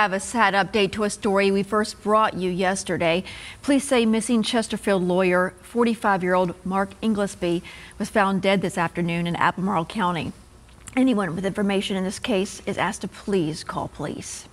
have a sad update to a story we first brought you yesterday. Police say missing Chesterfield lawyer, 45 year old Mark Englisby, was found dead this afternoon in Albemarle County. Anyone with information in this case is asked to please call police.